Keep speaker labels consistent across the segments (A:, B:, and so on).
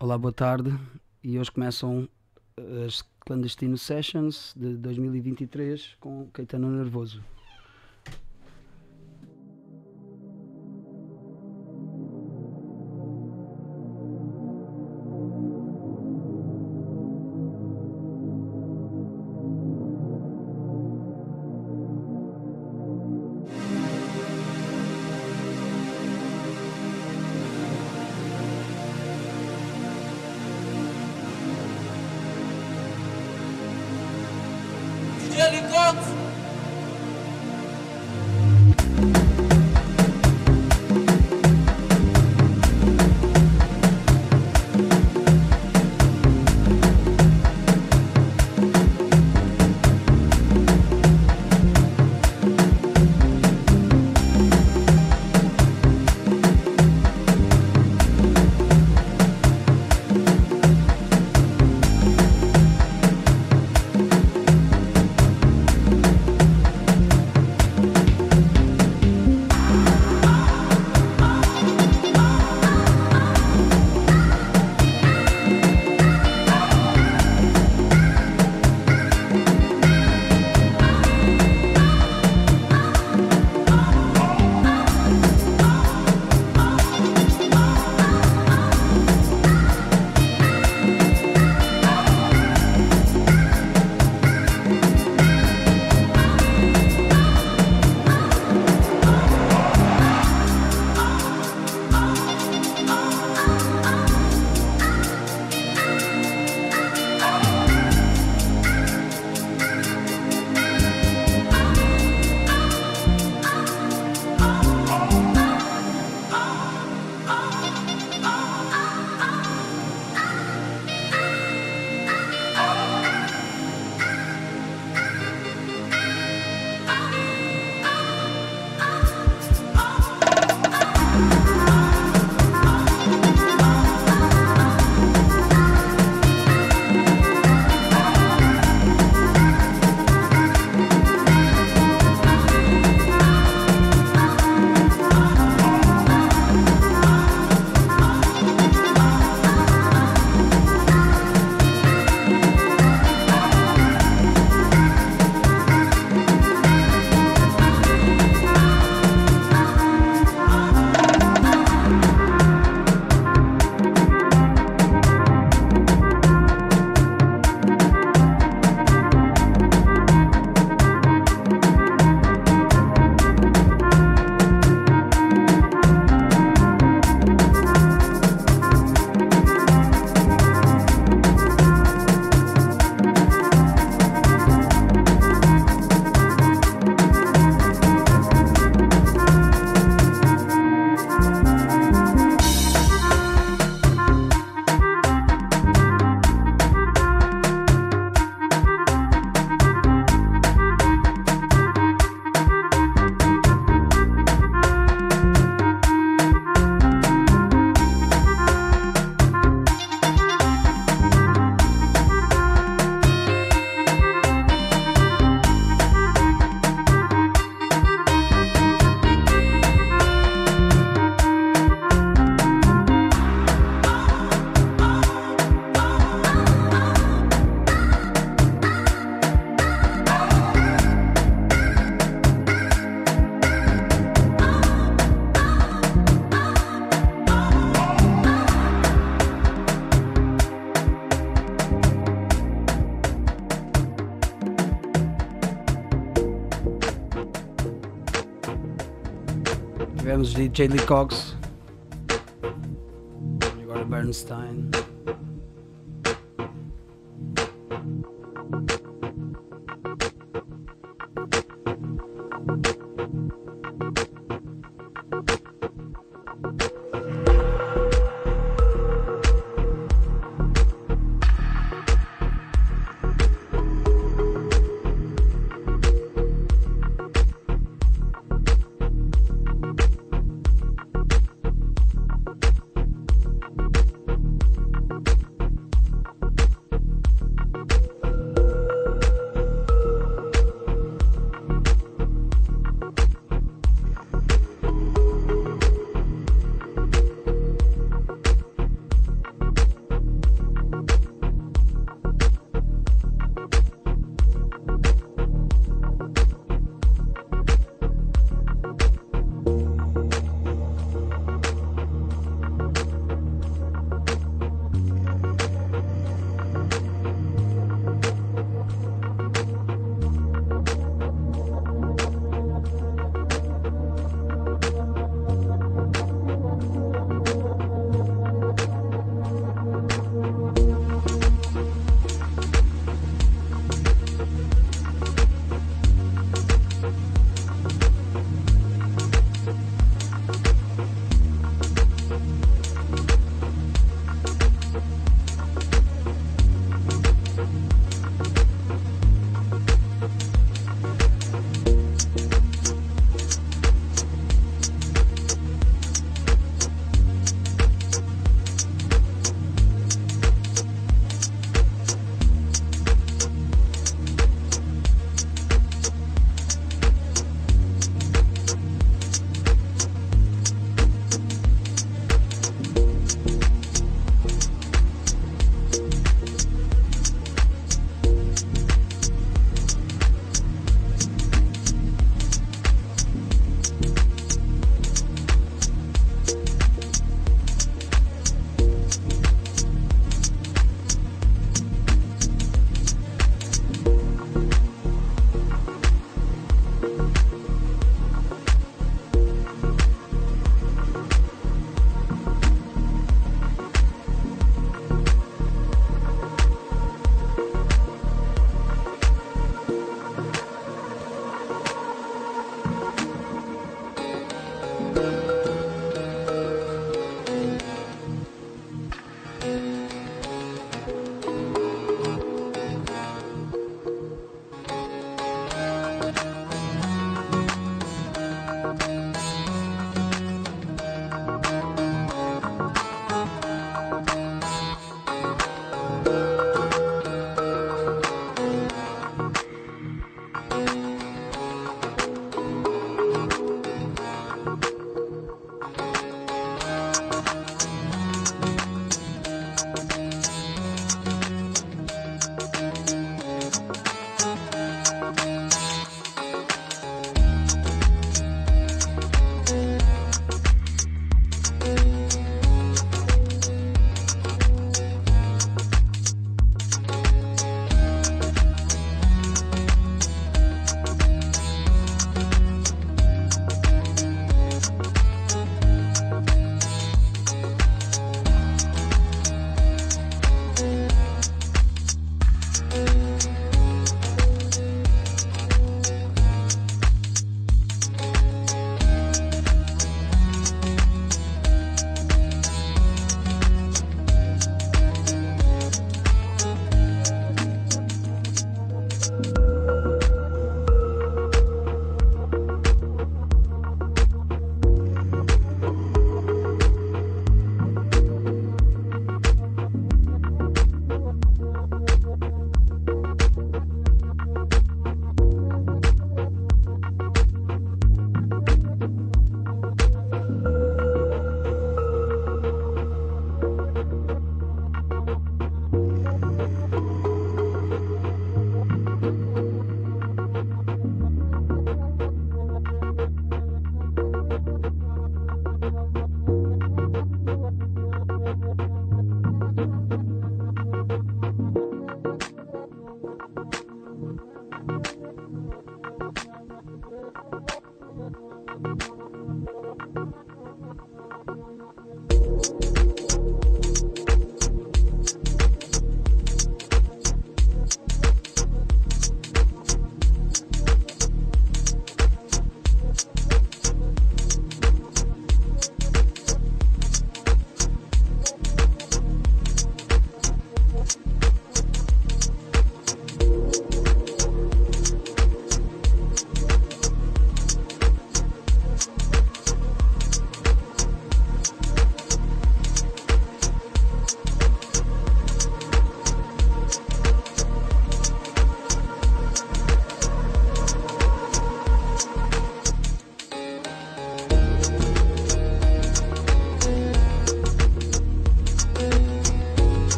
A: Olá, boa tarde. E hoje começam as Clandestino Sessions de 2023 com Caetano Nervoso. J. Lee Cox,
B: you got a
C: Bernstein.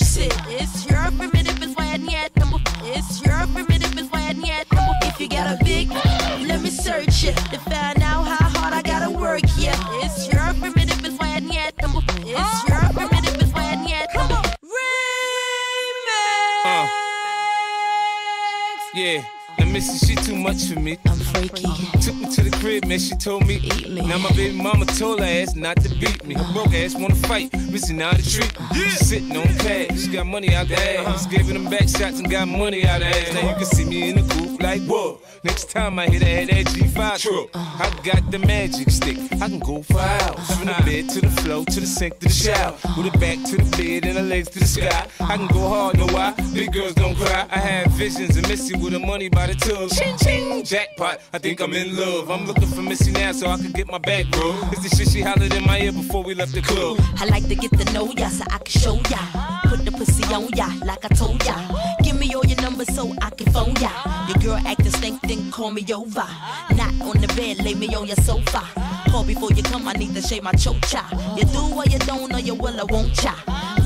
C: It and reverse it. It's your primitive, it's why I need number. It's your primitive, it's why I need number. If you got a big, let me search it to
D: Missy, she too much for me.
C: I'm freaky.
D: Took me to the crib, man, she told me.
C: Eat me.
D: Now my baby mama told her ass not to beat me. Her broke ass wanna fight, Missy now to treat me. She sitting on cash, she got money out the ass. Uh-huh. Giving them back shots and got money out the ass. Now you can see me in the coupe like, whoa. Next time I hit her at that G5 truck, I got the magic stick. I can go for hours. From the bed to the floor, to the sink, to the shower. With her back to the bed and her legs to the sky. I can go hard, know why? Big girls don't cry. I have visions of Missy with the money by the tub. Ching ching, jackpot. I think I'm in love. I'm looking for Missy now so I can get my back, bro. It's the shit she hollered in my ear before we left the club.
C: I like to get to know ya so I can show ya. Put the pussy on ya like I told ya. Give me all your numbers so I can phone ya. Your girl acting stink, then call me over. Not on the bed, lay me on your sofa. Call before you come, I need to shave my chocha. You do or you don't, or you will, I won't cha.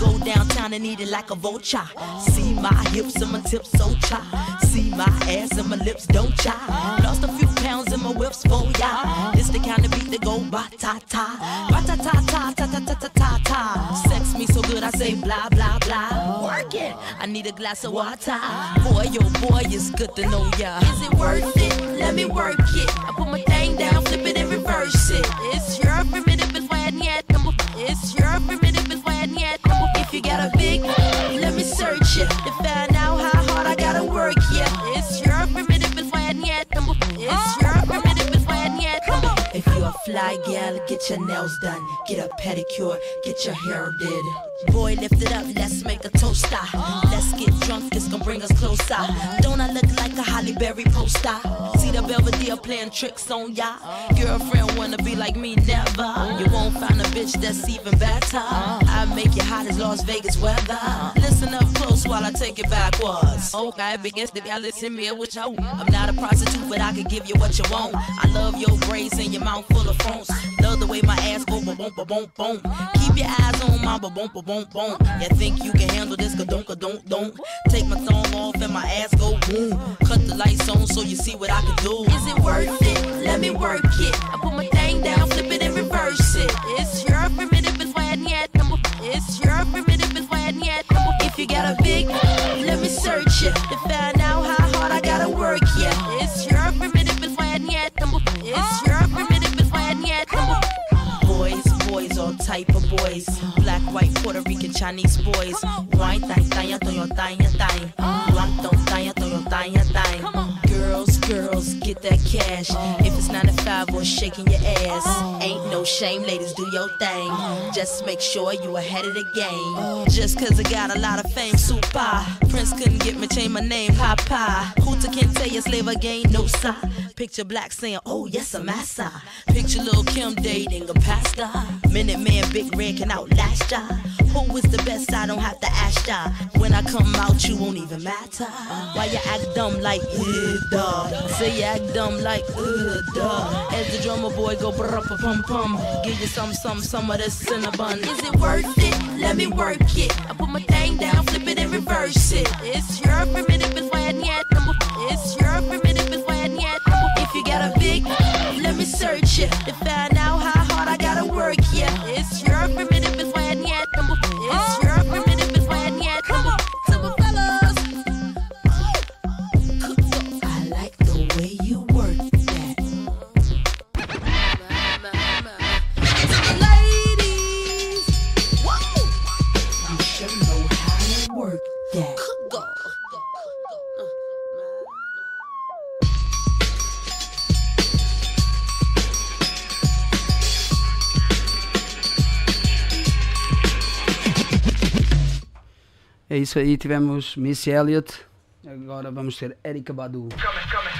C: Go downtown and eat it like a vulture. See my hips and my tips so cha. See my ass and my lips don't cha. Lost a few pounds in my whips for ya. This the kind of beat that go ba ta ta. Ba ta ta ta ta ta ta ta ta ta. Sex me so good I say blah blah blah. Work it. I need a glass of water. Boy, yo boy, it's good to know ya. Is it worth it? Let me work it. I put my thing down, flip it and reverse it. It's your primitive, it's why I need number. It's your primitive, it's why I need number. If you got a big, let me search it to find out how hard I gotta work. Yeah, it's your primitive, it's why I need number. It's your primitive, it's why I need number. If you're a fly gal, get your nails done, get a pedicure, get your hair did. Boy, lift it up, let's make a toaster. Ah. Let's get drunk, it's gonna bring us closer. Don't I look like a Holly Berry poster? See the Belvedere playing tricks on ya. Girlfriend wanna be like me, never. You won't find a bitch that's even better. I make you hot as Las Vegas weather. Listen up close while I take it backwards. Okay, begins to y'all listen me with you. I'm not a prostitute, but I can give you what you want. I love your braids and your mouth full of phones. Love the way my ass go boom boom boom boom. Keep your eyes on my boom boom boom boom. You think you can handle this? Ka don't don't don't. Take my thumb off and my ass go boom. Cut the lights on so you see what I can do. Is it worth it? Let me work it. I put my thing down, flip it and reverse it. It's your primitive is why yet. It's your primitive is why yet. If you got a big, let me search it to find out how hard I gotta work. Yeah, it's your primitive is why yet. It's your all type of boys. Black, white, Puerto Rican, Chinese boys. Wine, thang, thang, thang, thang, thang. Blanc, thang, thang, thang, thang. Girls, girls, get that cash. Uh-huh. If it's 9 to 5 or shaking your ass, uh-huh. ain't no shame, ladies, do your thing. Uh-huh. Just make sure you ahead of the game. Just cause I got a lot of fame, super. Prince couldn't get me, change my name, Papa. Hooter can't tell you slave again, no sir. Picture black saying, oh yes, I'm massa. Picture little Kim dating a pastor. Minute man, Big Red can outlast ya. Who is the best? I don't have to ask ya. When I come out, you won't even matter. Why you act dumb like, uh, duh. Say you act dumb like, uh, duh. As the drummer boy go brr pum pum. Give you some, some, some of this cinnabon. Is it worth it? Let me work it. I put my thing down, flip it and reverse it. It's your primitive, it's why yet. It's your primitive, shit. If I
A: isso aí, tivemos Missy Elliott. Agora vamos ter Erika Badu.
E: Coming, coming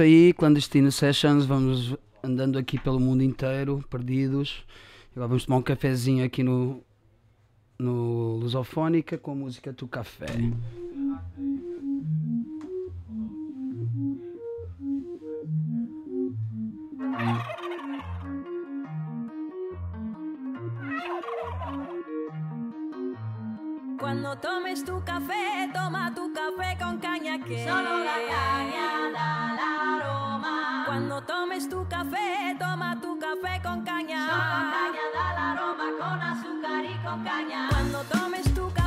A: isso aí, clandestino sessions, vamos andando aqui pelo mundo inteiro, perdidos. Agora vamos tomar um cafezinho aqui no, no Lusofónica com a música do Café. Hum.
F: Cuando tomes tu café, toma tu café con caña que solo la caña da la aroma. Cuando tomes tu café, toma tu café con caña. Solo caña da la aroma con azúcar y con caña. Cuando tomes tu café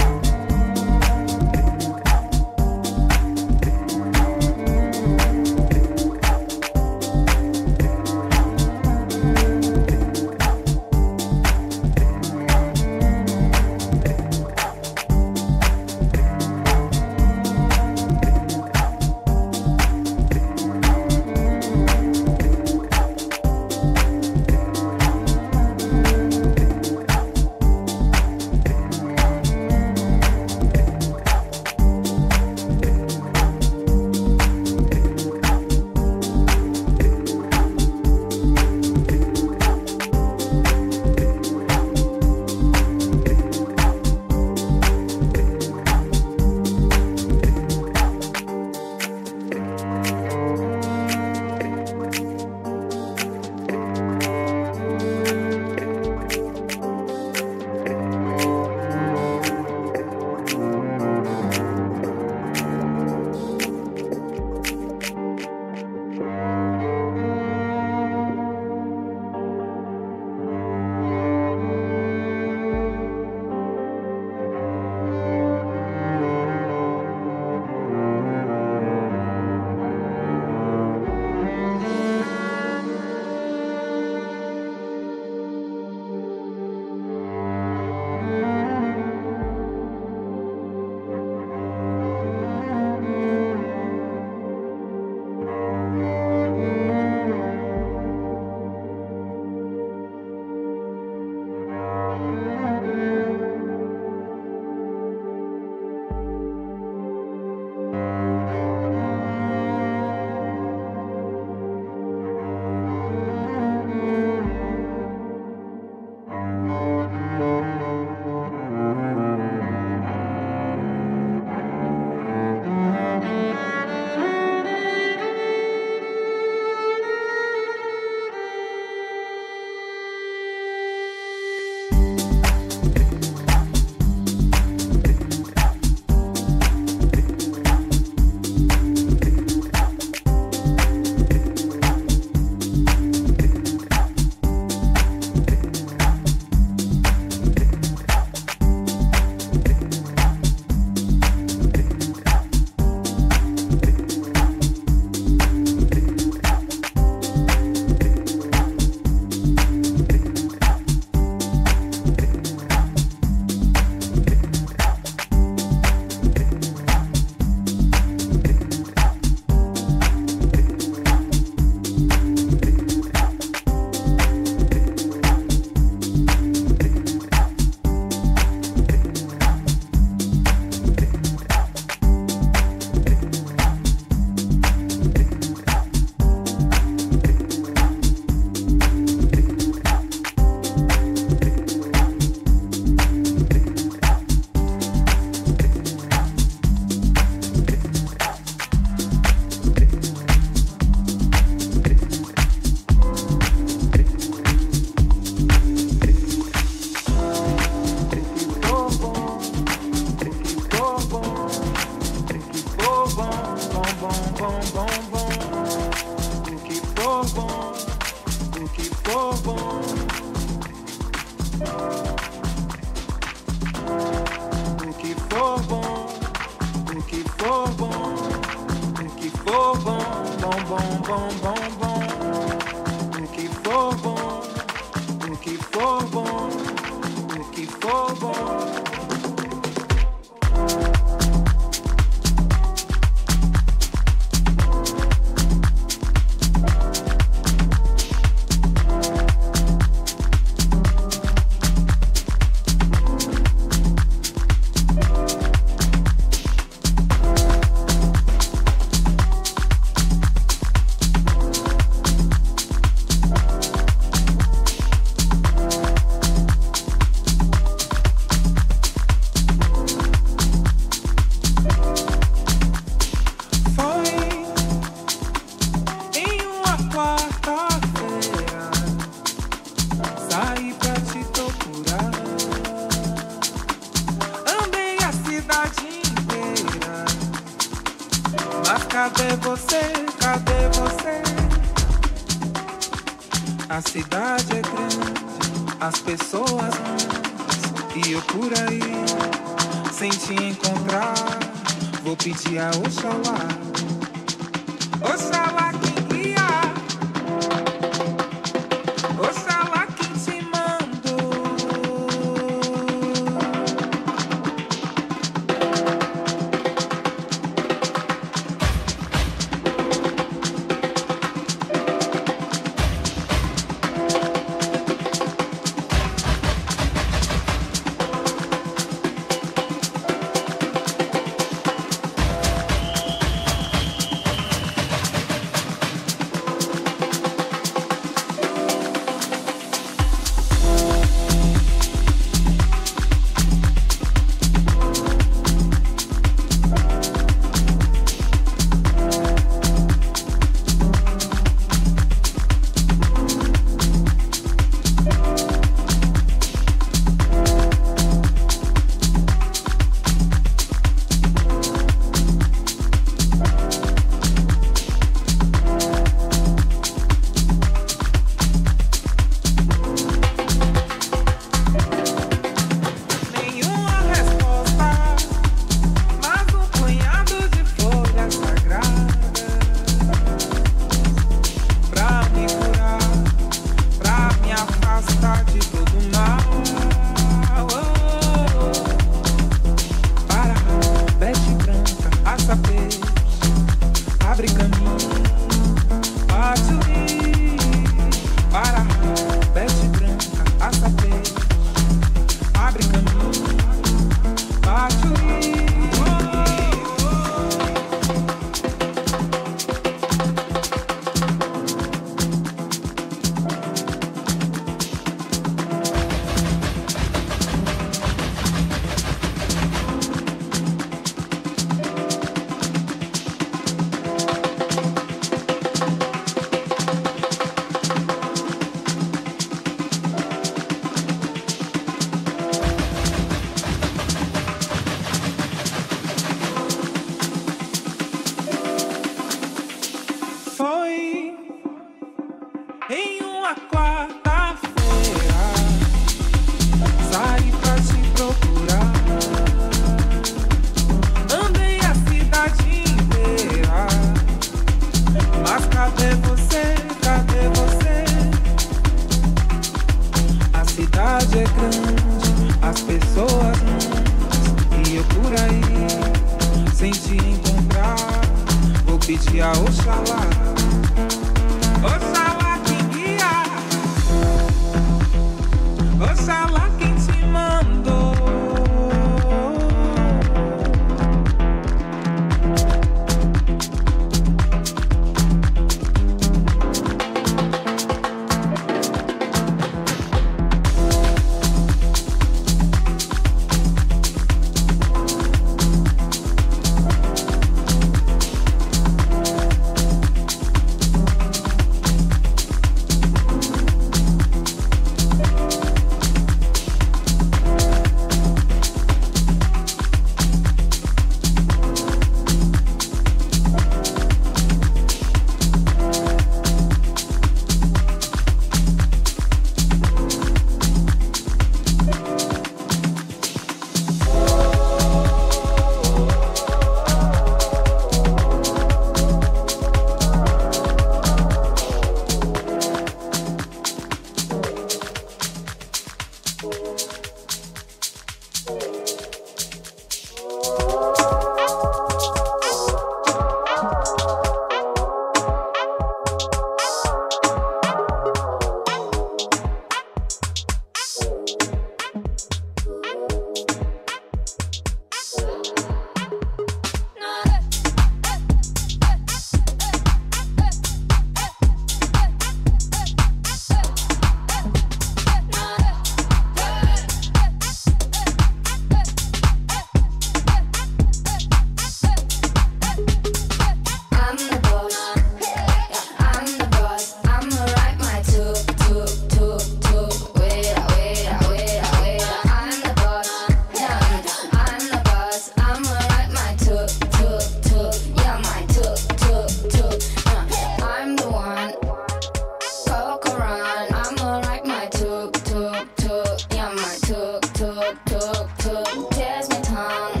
G: could tears my tongue.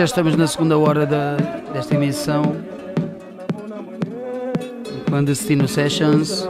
A: já estamos na segunda hora da, desta emissão. Clandestino Sessions.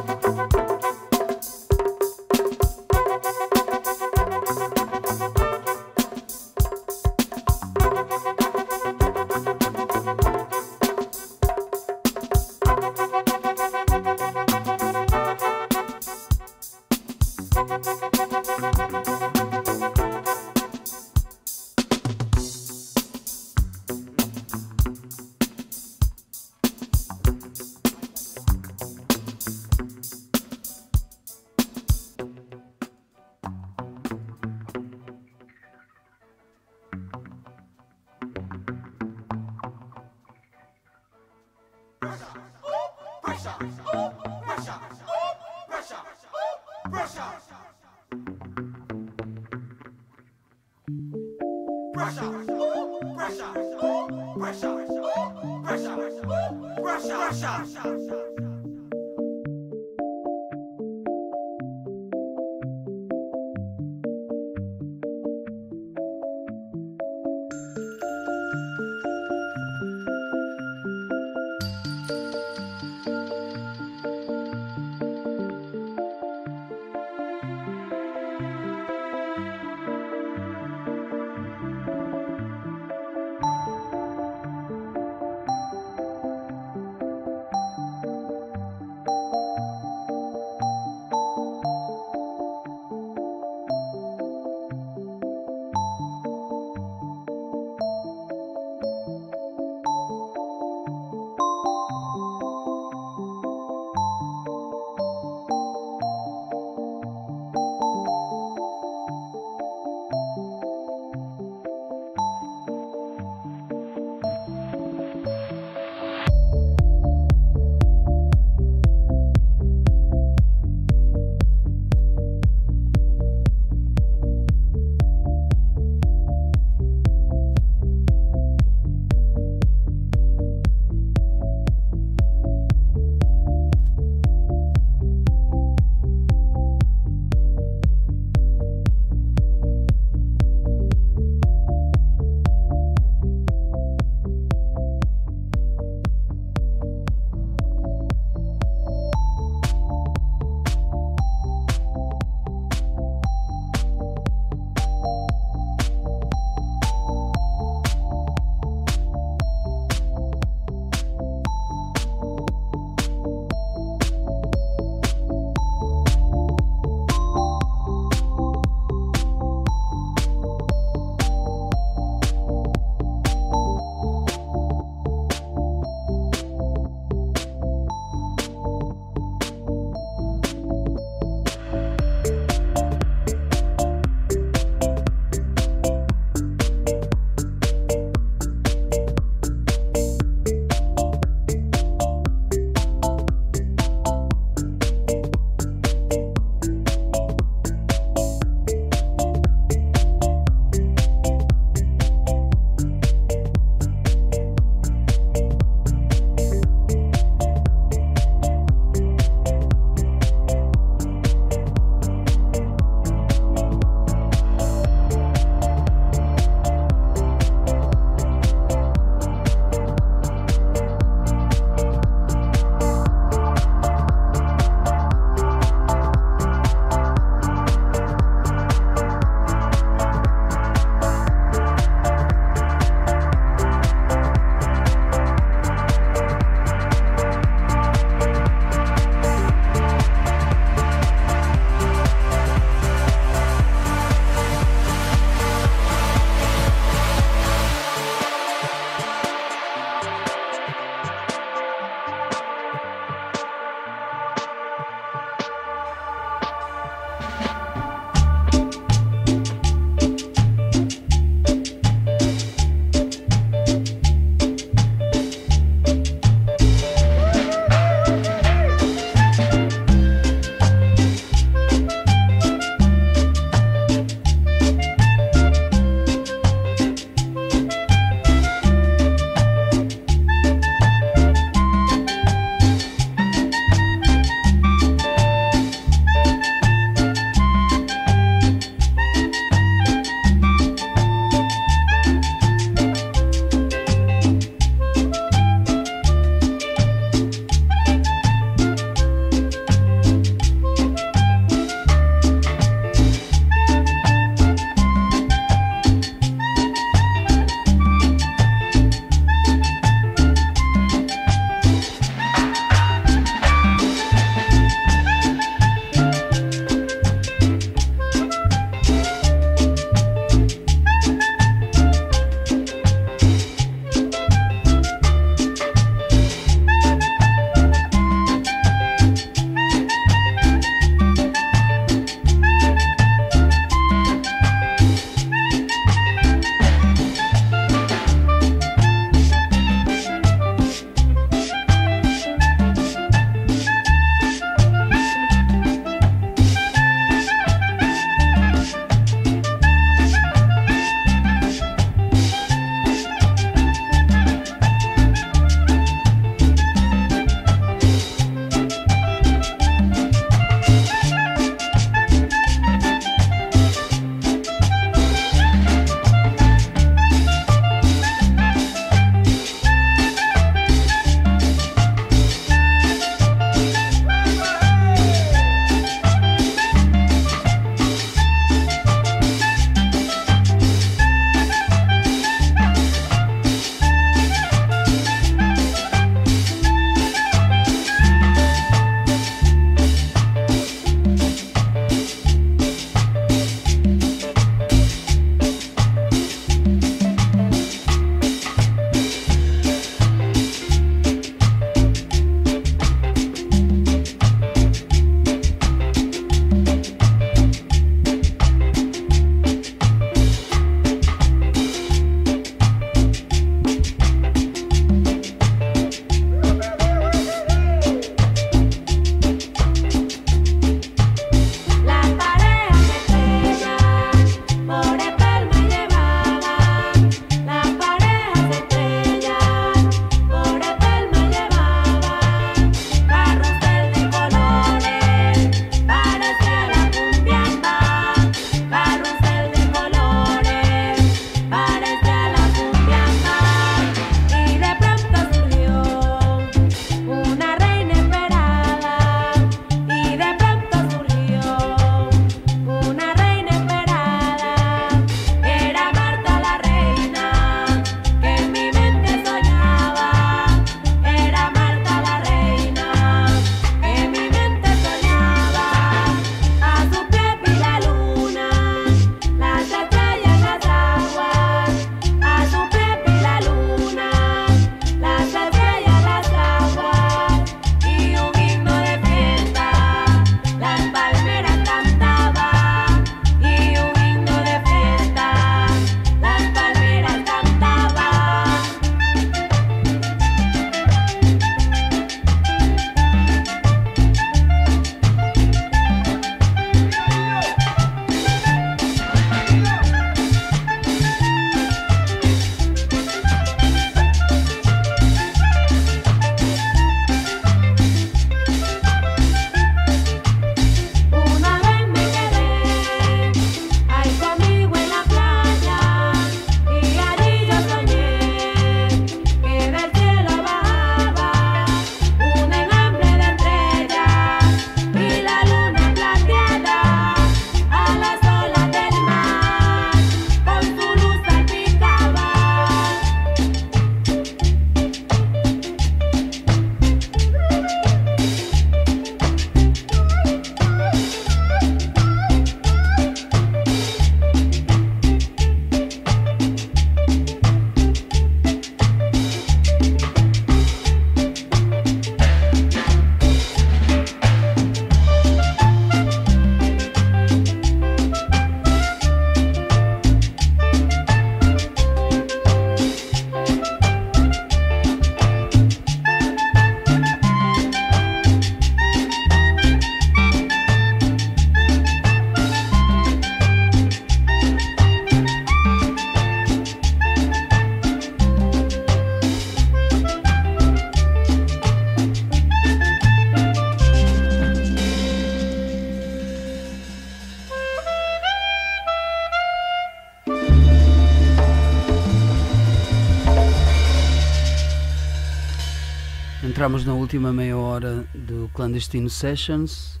A: Entramos na última meia hora do Clandestino Sessions.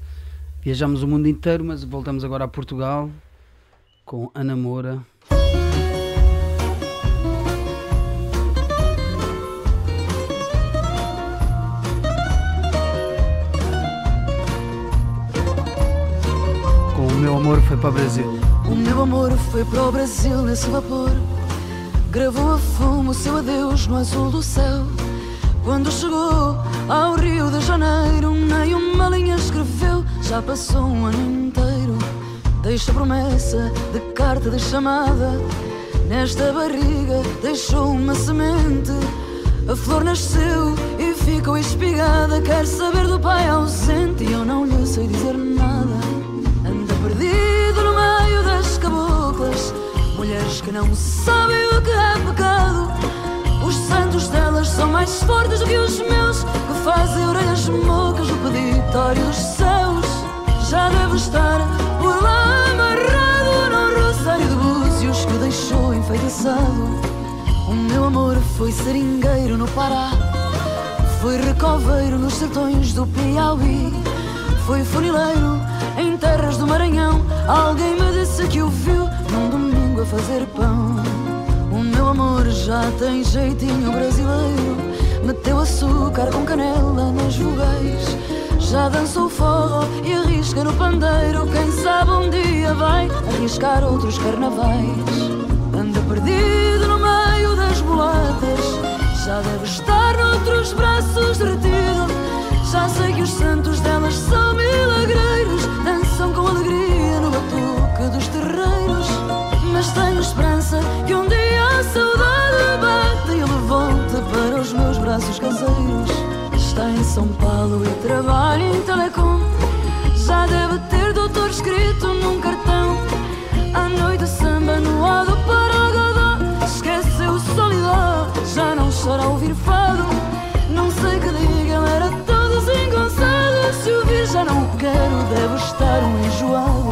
A: Viajamos o mundo inteiro, mas voltamos agora a Portugal com Ana Moura. Com o meu amor foi para o Brasil.
H: O meu amor foi para o Brasil nesse vapor. Gravou a fumo o seu adeus no azul do céu. Quando chegou ao Rio de Janeiro, nem uma linha escreveu. Já passou um ano inteiro. Deixa promessa de carta de chamada. Nesta barriga deixou uma semente. A flor nasceu e ficou espigada. Quer saber do pai ausente e eu não lhe sei dizer nada. Anda perdido no meio das caboclas Mulheres que não sabem o que é pecado Os santos são mais fortes do que os meus Que fazem orelhas mocas no peditório dos céus. Já deve estar por lá amarrado No rosário de búzios que deixou enfeitiçado. O meu amor foi seringueiro no Pará foi recoveiro nos sertões do Piauí Foi funileiro em terras do Maranhão. Alguém me disse que o viu num domingo a fazer pão amor já tem jeitinho brasileiro. Meteu açúcar com canela nas vogais. Já dançou forró e arrisca no pandeiro. Quem sabe um dia vai arriscar outros carnavais. Anda perdido no meio das mulatas já deve estar noutros braços derretido. Já sei que os santos delas são braços caseiros Está em São Paulo e trabalha em telecom. Já deve ter doutor escrito num cartão. À noite samba no lado para Godó Esqueceu solidão já não chora ouvir fado. Não sei que diga, ele era todo desengonçado Se o vir já não quero, deve estar um enjoado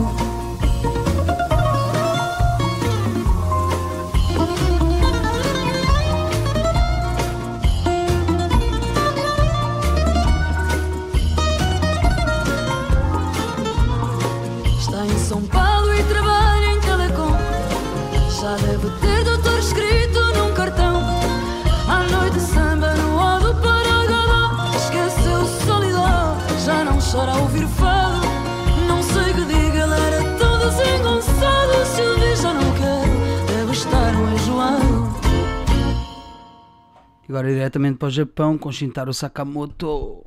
A: Agora diretamente para o Japão com Shintaro Sakamoto.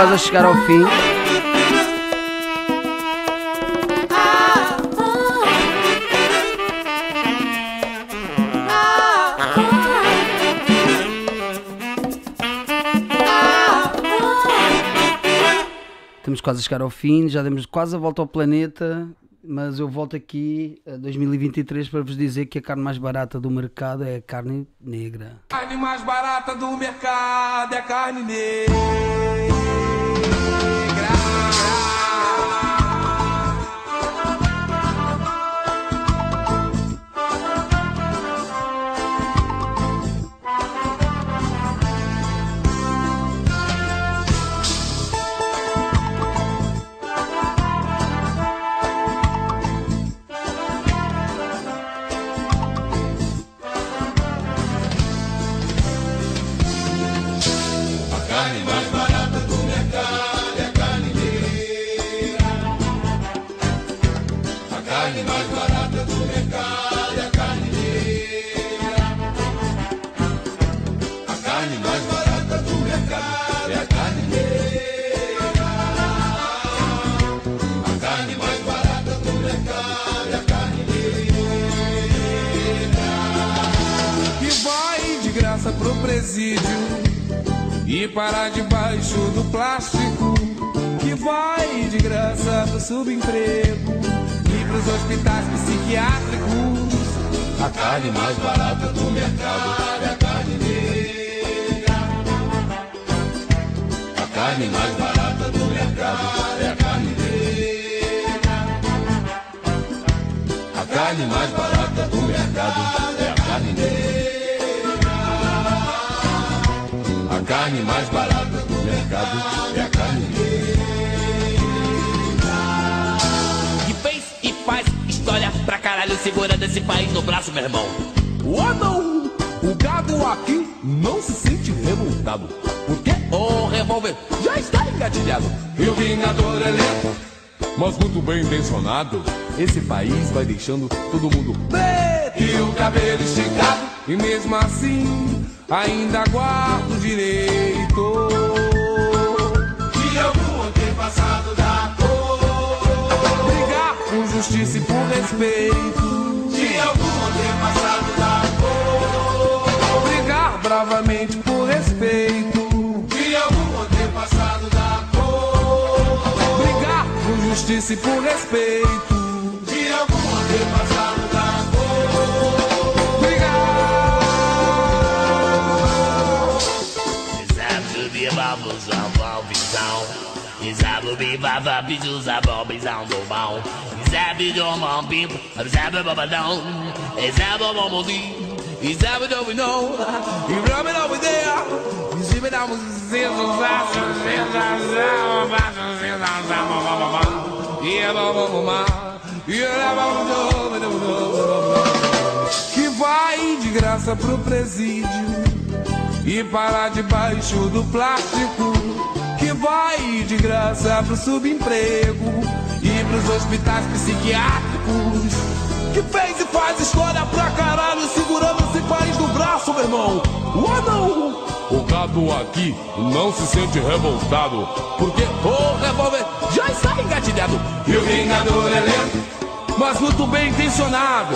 A: Quase a chegar ao fim. Estamos quase a chegar ao fim, já demos quase a volta ao planeta, mas eu volto aqui a 2023 para vos dizer que a carne mais barata do mercado é a carne negra.
D: A carne mais barata do mercado é a carne negra. Deixando todo mundo preto e o cabelo esticado. E mesmo assim, ainda guardo o direito
I: de algum antepassado da cor.
D: Brigar por justiça e por respeito
I: De algum antepassado da cor.
D: Brigar bravamente por respeito
I: De algum antepassado da cor.
D: Brigar por justiça e por respeito
J: bombizão. Zabubi baba bijos a bombizão do mal. Zabi do mão pimpo, zabi babadão. Zabi bombodi. Zabi do know.
D: E it over there E zip it down with zero Que vai de graça pro presídio E parar debaixo do plástico vai de graça pro subemprego E pros hospitais psiquiátricos Que fez e faz história pra caralho Segurando esse país no braço, meu irmão Oh não! O gado aqui não se sente revoltado Porque o revólver já está engatilhado E o vingador é lento mas muito bem intencionado.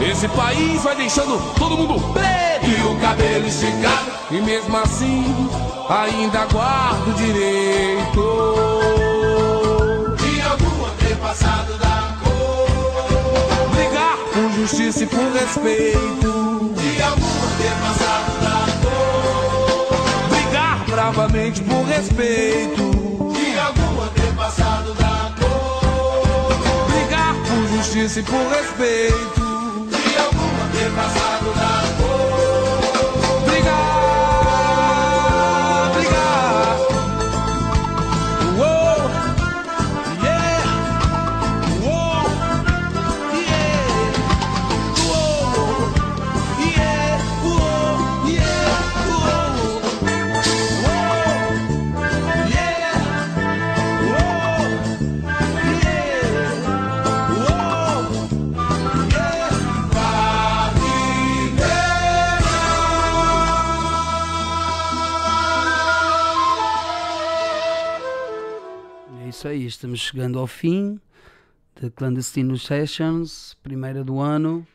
D: Esse país vai deixando todo mundo preto
I: E o cabelo esticado.
D: e mesmo assim ainda guardo direito
I: De algum antepassado da cor.
D: brigar por justiça e por respeito,
I: De algum antepassado da cor.
D: brigar bravamente por respeito,
I: De algum antepassado da cor.
D: brigar por justiça e por respeito,
I: antepassado da
K: É aí, estamos chegando ao fim da Clandestino Sessions, primeira do ano.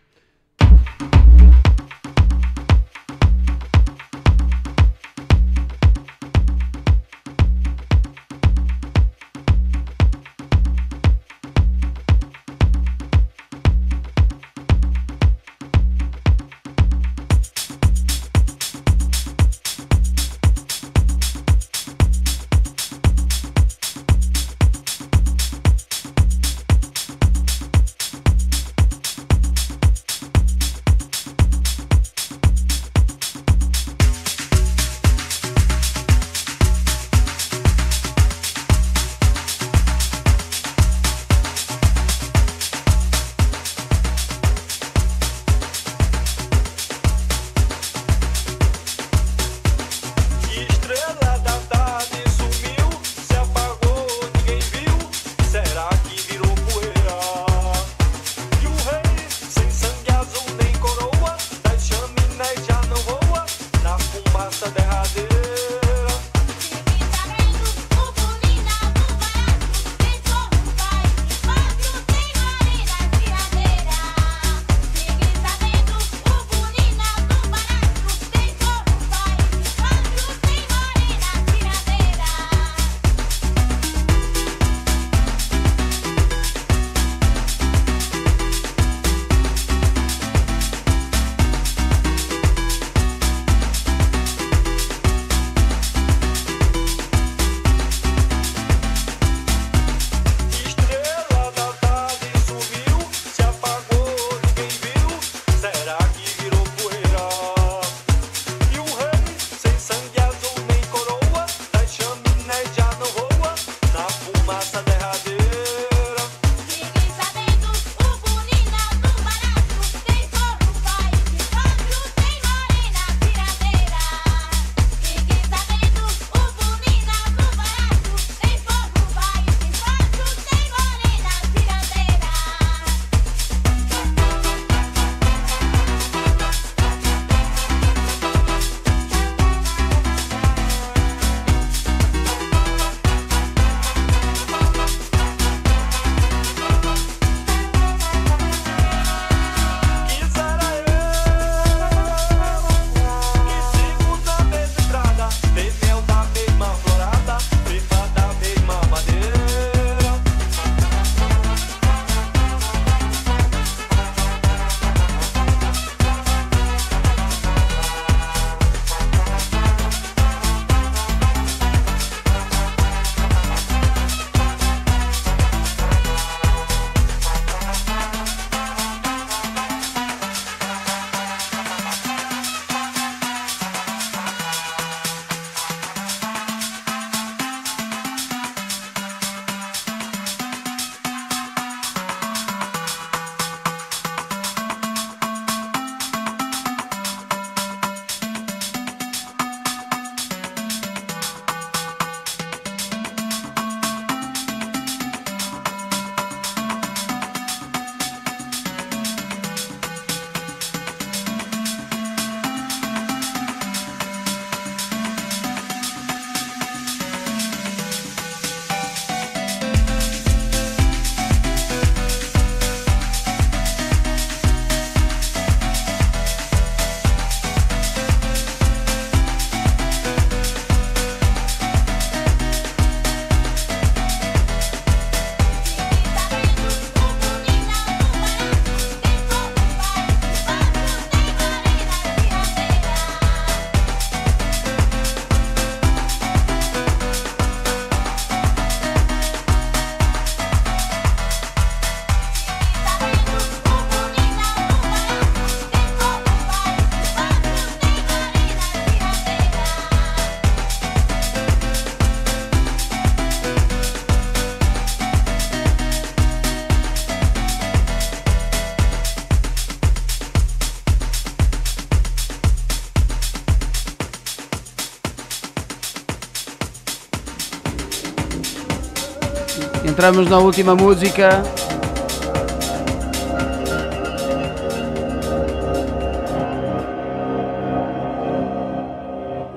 K: Entramos na última música.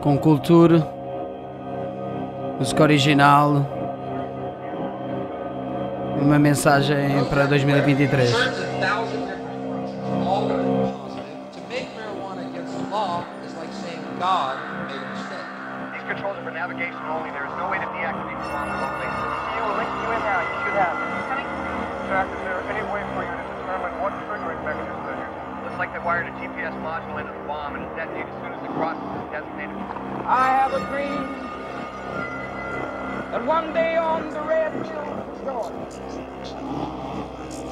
K: Com Culture, música original.
A: uma mensagem para 2023.
L: To make marijuana against the law is like saying God made a mistake.
M: These controls are for navigation only. There Looks like they wired a GPS module into the bomb and it detonates as soon as the cross is designated.
N: I have a dream that one day on the red hills of Georgia,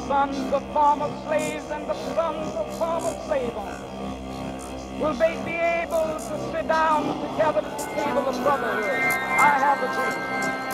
N: sons of former slaves and the sons of former slave owners will they be able to sit down together at the table of brotherhood. I have a dream.